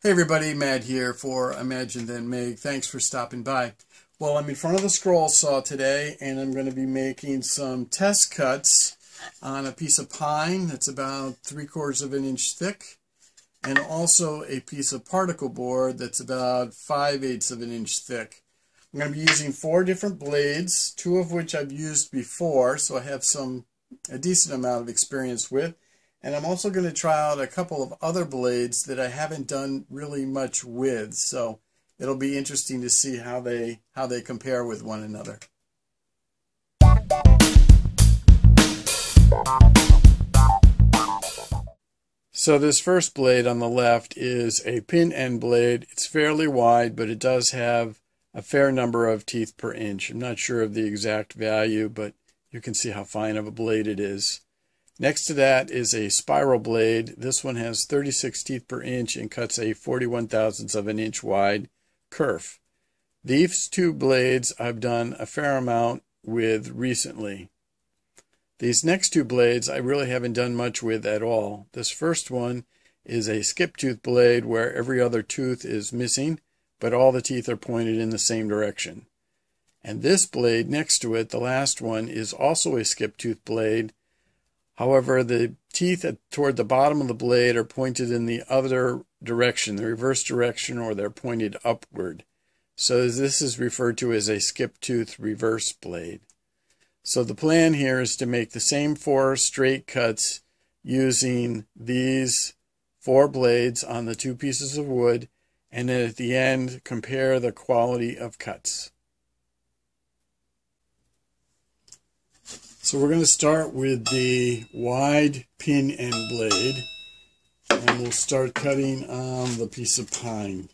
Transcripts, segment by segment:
Hey everybody, Matt here for Imagine Then Make. Thanks for stopping by. Well, I'm in front of the scroll saw today and I'm going to be making some test cuts on a piece of pine that's about three quarters of an inch thick and also a piece of particle board that's about five eighths of an inch thick. I'm going to be using four different blades, two of which I've used before, so I have some a decent amount of experience with. And I'm also going to try out a couple of other blades that I haven't done really much with. So it'll be interesting to see how they how they compare with one another. So this first blade on the left is a pin end blade. It's fairly wide, but it does have a fair number of teeth per inch. I'm not sure of the exact value, but you can see how fine of a blade it is. Next to that is a spiral blade. This one has 36 teeth per inch and cuts a 41 thousandths of an inch wide kerf. These two blades I've done a fair amount with recently. These next two blades I really haven't done much with at all. This first one is a skip tooth blade where every other tooth is missing, but all the teeth are pointed in the same direction. And this blade next to it, the last one, is also a skip tooth blade However, the teeth at, toward the bottom of the blade are pointed in the other direction, the reverse direction, or they're pointed upward. So this is referred to as a skip tooth reverse blade. So the plan here is to make the same four straight cuts using these four blades on the two pieces of wood and then at the end compare the quality of cuts. So we're going to start with the wide pin end blade and we'll start cutting on the piece of pine.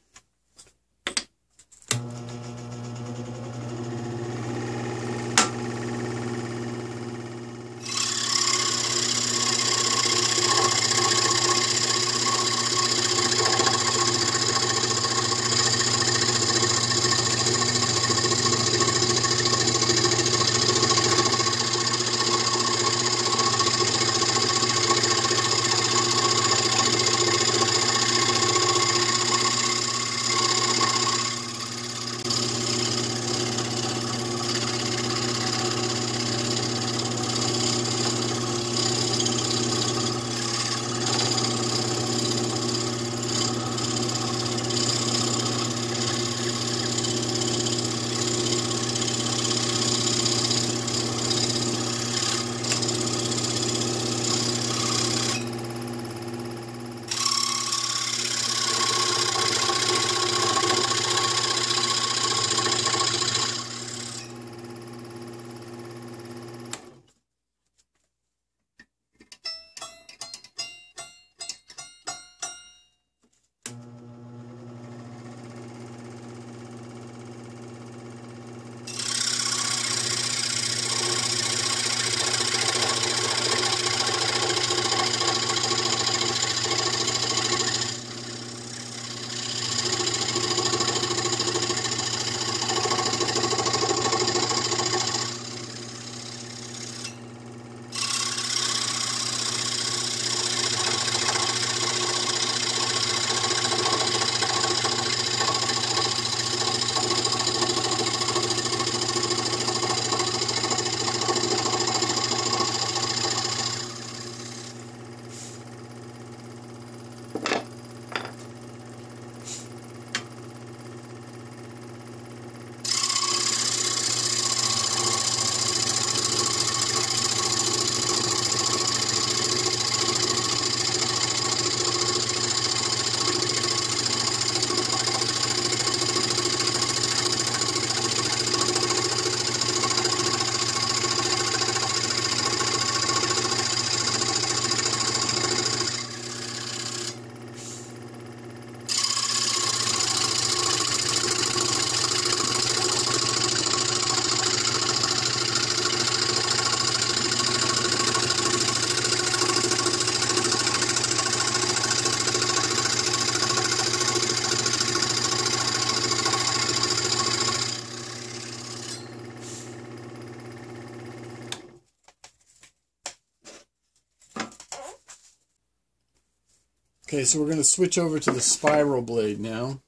Okay, so we're going to switch over to the spiral blade now.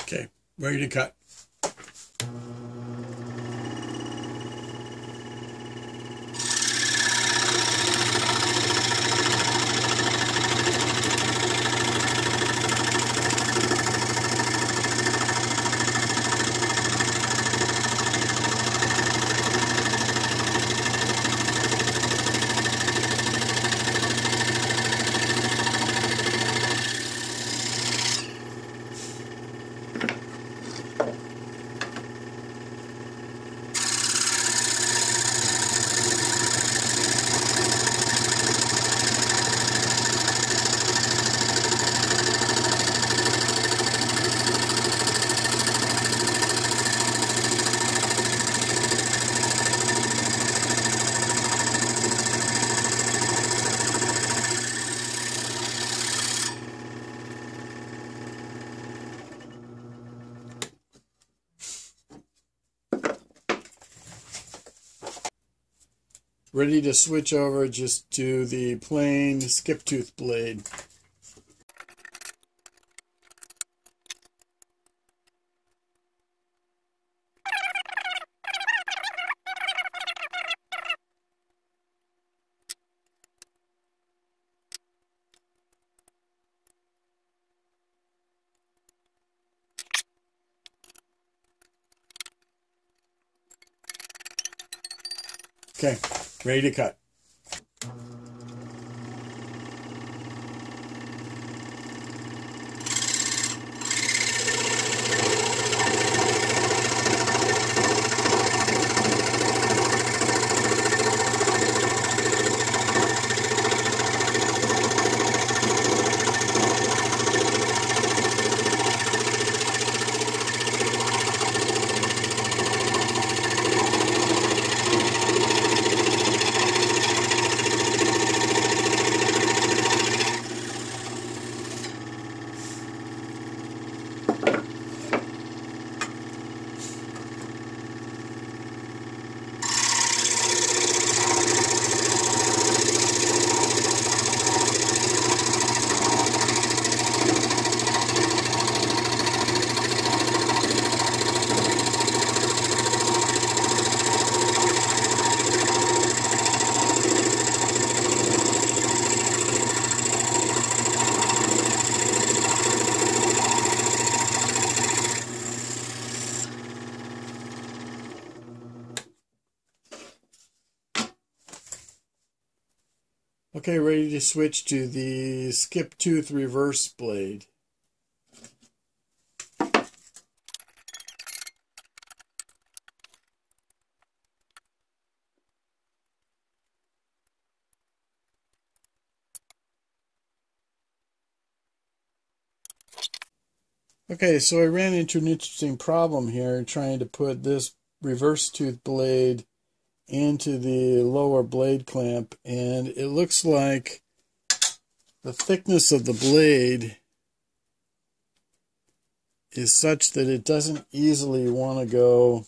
Okay, ready to cut. Ready to switch over just to the plain skip tooth blade. Okay. Ready to cut. Okay, ready to switch to the skip tooth reverse blade. Okay, so I ran into an interesting problem here trying to put this reverse tooth blade into the lower blade clamp and it looks like the thickness of the blade is such that it doesn't easily want to go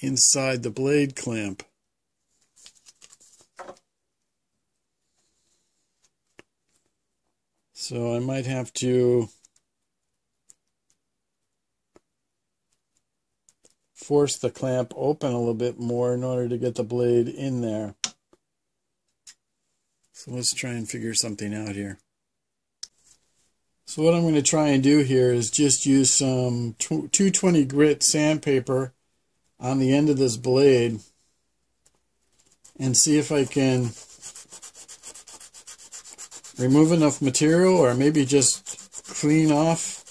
inside the blade clamp. So I might have to force the clamp open a little bit more in order to get the blade in there. So let's try and figure something out here. So what I'm going to try and do here is just use some 220 grit sandpaper on the end of this blade and see if I can remove enough material or maybe just clean off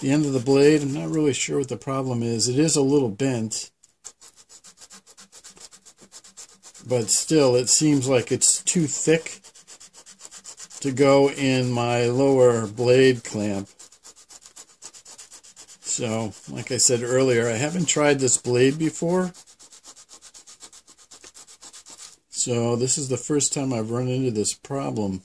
the end of the blade. I'm not really sure what the problem is. It is a little bent. But still, it seems like it's too thick to go in my lower blade clamp. So, like I said earlier, I haven't tried this blade before. So this is the first time I've run into this problem.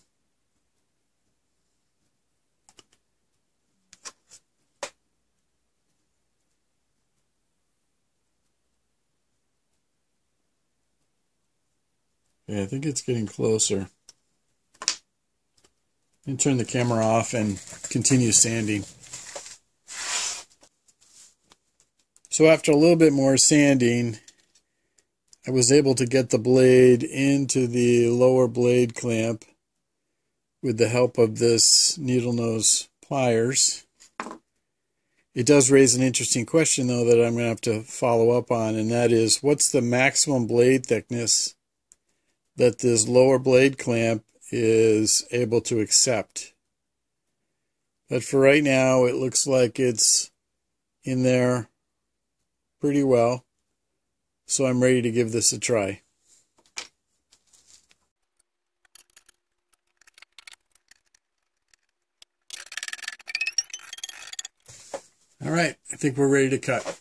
Okay, I think it's getting closer. And turn the camera off and continue sanding. So after a little bit more sanding, I was able to get the blade into the lower blade clamp with the help of this needle nose pliers. It does raise an interesting question, though, that I'm going to have to follow up on, and that is what's the maximum blade thickness that this lower blade clamp is able to accept. But for right now, it looks like it's in there pretty well. So I'm ready to give this a try. All right, I think we're ready to cut.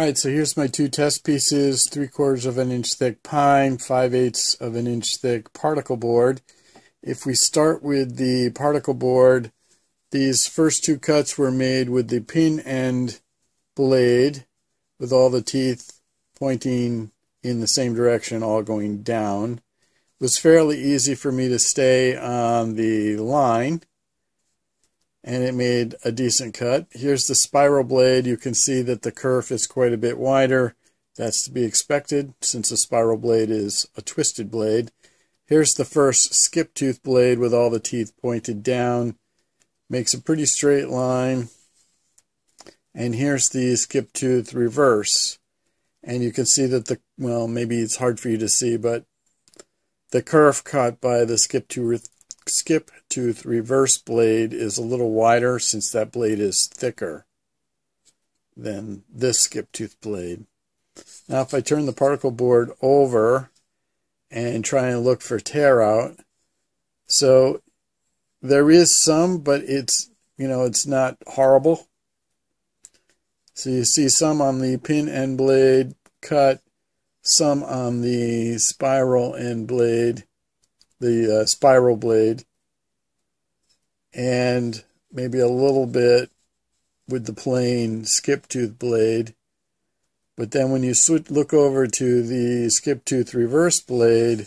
Alright, so here's my two test pieces, 3 quarters of an inch thick pine, 5 eighths of an inch thick particle board. If we start with the particle board, these first two cuts were made with the pin end blade with all the teeth pointing in the same direction, all going down. It was fairly easy for me to stay on the line and it made a decent cut. Here's the spiral blade. You can see that the kerf is quite a bit wider. That's to be expected since a spiral blade is a twisted blade. Here's the first skip tooth blade with all the teeth pointed down. Makes a pretty straight line. And here's the skip tooth reverse. And you can see that the, well, maybe it's hard for you to see, but the kerf cut by the skip tooth skip tooth reverse blade is a little wider since that blade is thicker than this skip tooth blade. Now if I turn the particle board over and try and look for tear out, so there is some, but it's, you know, it's not horrible. So you see some on the pin end blade cut, some on the spiral end blade, the uh, spiral blade, and maybe a little bit with the plain skip tooth blade. But then when you look over to the skip tooth reverse blade,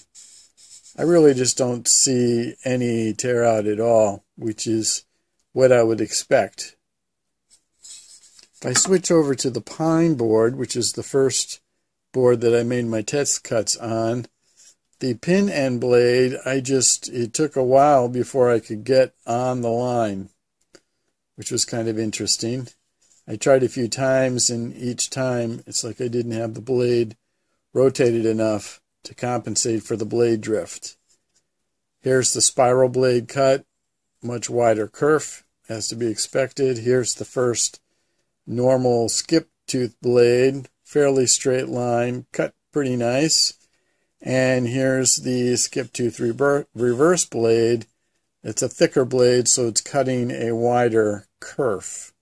I really just don't see any tear out at all, which is what I would expect. If I switch over to the pine board, which is the first board that I made my test cuts on, the pin end blade, I just, it took a while before I could get on the line, which was kind of interesting. I tried a few times, and each time it's like I didn't have the blade rotated enough to compensate for the blade drift. Here's the spiral blade cut, much wider kerf, as to be expected. Here's the first normal skip tooth blade, fairly straight line, cut pretty nice. And here's the skip tooth reverse blade. It's a thicker blade, so it's cutting a wider kerf.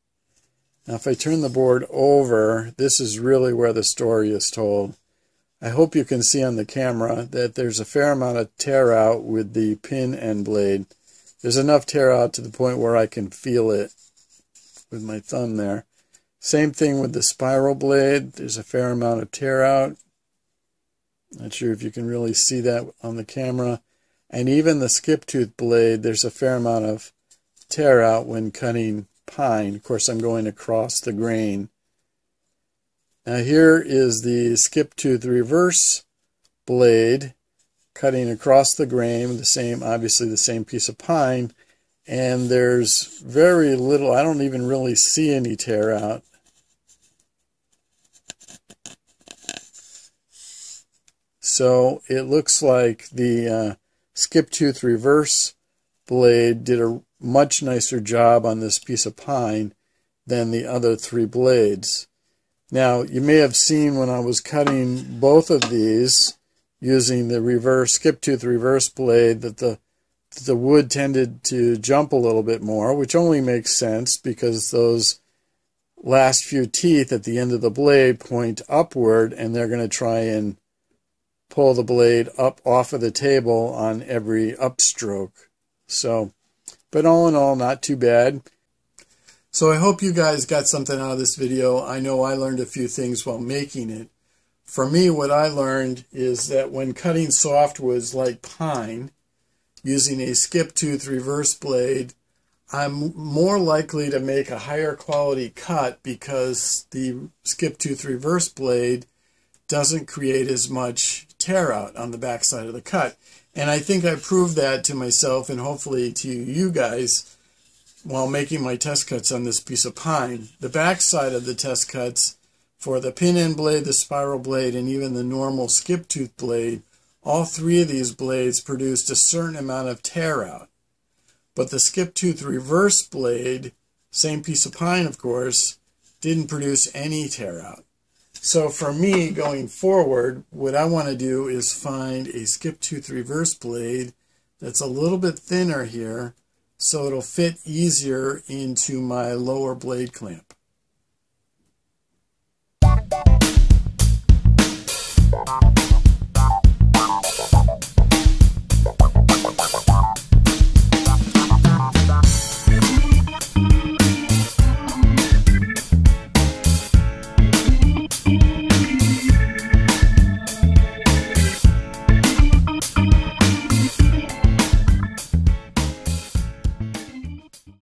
Now if I turn the board over, this is really where the story is told. I hope you can see on the camera that there's a fair amount of tear out with the pin end blade. There's enough tear out to the point where I can feel it with my thumb there. Same thing with the spiral blade. There's a fair amount of tear out. Not sure if you can really see that on the camera. And even the skip tooth blade, there's a fair amount of tear out when cutting pine. Of course, I'm going across the grain. Now here is the skip tooth reverse blade cutting across the grain, the same, obviously the same piece of pine, and there's very little, I don't even really see any tear out. So it looks like the uh, skip tooth reverse blade did a much nicer job on this piece of pine than the other three blades. Now, you may have seen when I was cutting both of these using the reverse skip tooth reverse blade that the the wood tended to jump a little bit more, which only makes sense because those last few teeth at the end of the blade point upward and they're going to try and pull the blade up off of the table on every upstroke. So, but all in all, not too bad. So I hope you guys got something out of this video. I know I learned a few things while making it. For me, what I learned is that when cutting softwoods like pine, using a skip tooth reverse blade, I'm more likely to make a higher quality cut because the skip tooth reverse blade doesn't create as much tear out on the backside of the cut. And I think I proved that to myself and hopefully to you guys while making my test cuts on this piece of pine. The backside of the test cuts for the pin end blade, the spiral blade, and even the normal skip tooth blade, all three of these blades produced a certain amount of tear out. But the skip tooth reverse blade, same piece of pine of course, didn't produce any tear out. So for me going forward, what I want to do is find a skip tooth reverse blade that's a little bit thinner here so it'll fit easier into my lower blade clamp.